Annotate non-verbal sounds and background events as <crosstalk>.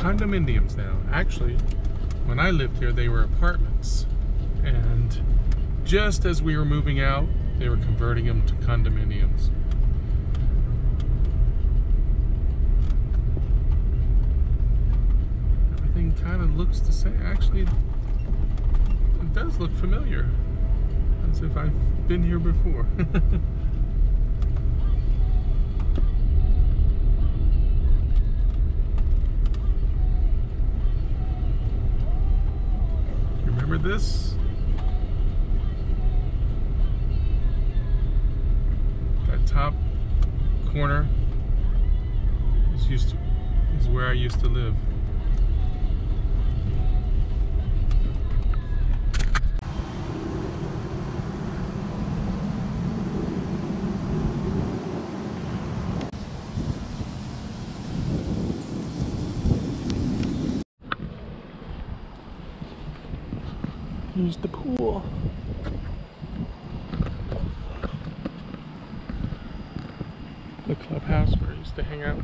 condominiums now. Actually, when I lived here, they were apartments. And just as we were moving out, they were converting them to condominiums. Everything kind of looks the same. Actually, it does look familiar. As if I've been here before. <laughs> Remember this? That top corner is used to, is where I used to live. Here's the pool. The clubhouse where I used to hang out.